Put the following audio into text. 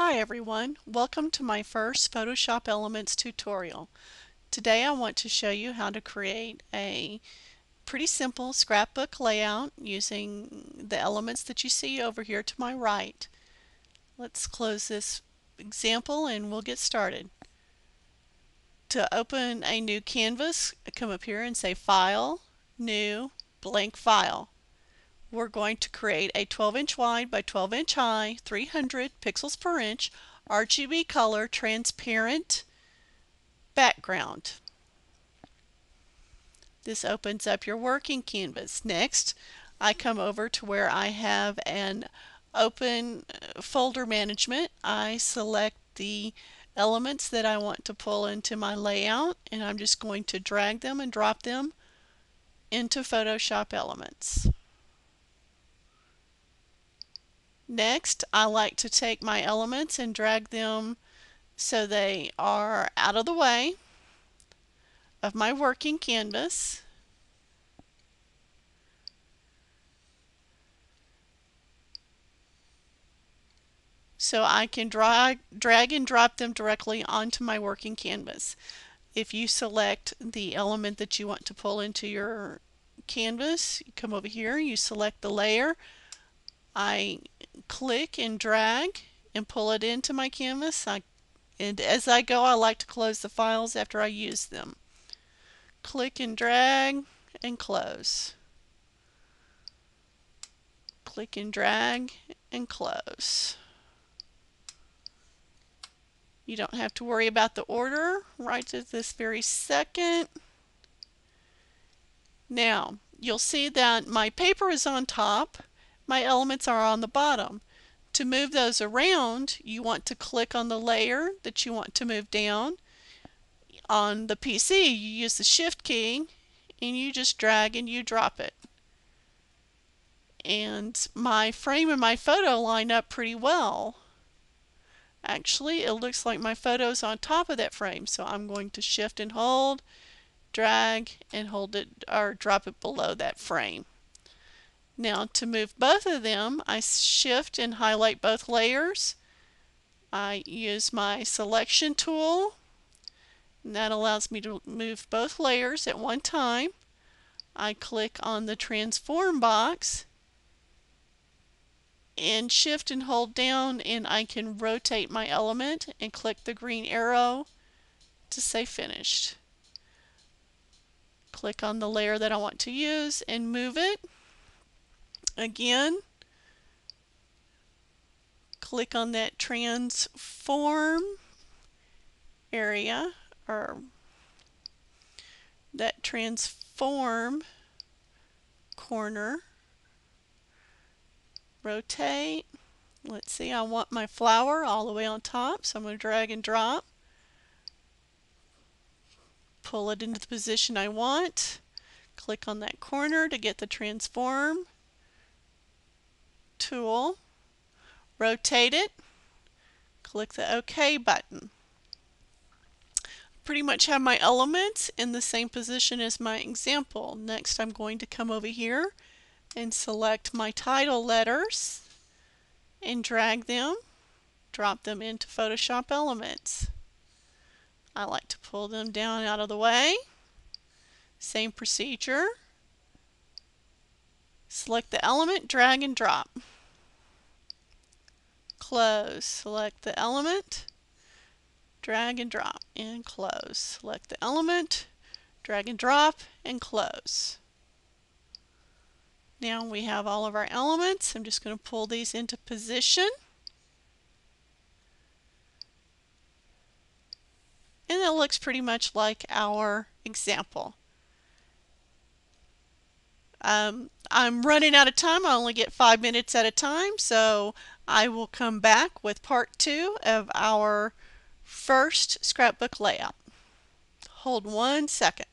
Hi everyone, welcome to my first Photoshop Elements tutorial. Today I want to show you how to create a pretty simple scrapbook layout using the elements that you see over here to my right. Let's close this example and we'll get started. To open a new canvas, come up here and say File, New, Blank File we're going to create a 12 inch wide by 12 inch high, 300 pixels per inch, RGB color transparent background. This opens up your working canvas. Next, I come over to where I have an open uh, folder management. I select the elements that I want to pull into my layout and I'm just going to drag them and drop them into Photoshop Elements. Next, I like to take my elements and drag them so they are out of the way of my working canvas. So I can drag, drag and drop them directly onto my working canvas. If you select the element that you want to pull into your canvas, you come over here, you select the layer, I click and drag and pull it into my canvas. I, and as I go, I like to close the files after I use them. Click and drag and close. Click and drag and close. You don't have to worry about the order right at this very second. Now, you'll see that my paper is on top my elements are on the bottom. To move those around, you want to click on the layer that you want to move down. On the PC, you use the Shift key and you just drag and you drop it. And my frame and my photo line up pretty well. Actually, it looks like my photo's on top of that frame, so I'm going to shift and hold, drag, and hold it or drop it below that frame. Now to move both of them, I shift and highlight both layers. I use my selection tool and that allows me to move both layers at one time. I click on the transform box and shift and hold down and I can rotate my element and click the green arrow to say finished. Click on the layer that I want to use and move it again. Click on that transform area or that transform corner. Rotate. Let's see, I want my flower all the way on top, so I'm going to drag and drop. Pull it into the position I want. Click on that corner to get the transform tool, rotate it, click the OK button. Pretty much have my elements in the same position as my example. Next I'm going to come over here and select my title letters and drag them, drop them into Photoshop Elements. I like to pull them down out of the way. Same procedure. Select the element, drag and drop. Close. Select the element, drag and drop, and close. Select the element, drag and drop, and close. Now we have all of our elements. I'm just going to pull these into position. And it looks pretty much like our example. Um, I'm running out of time. I only get five minutes at a time, so I will come back with part two of our first scrapbook layout. Hold one second.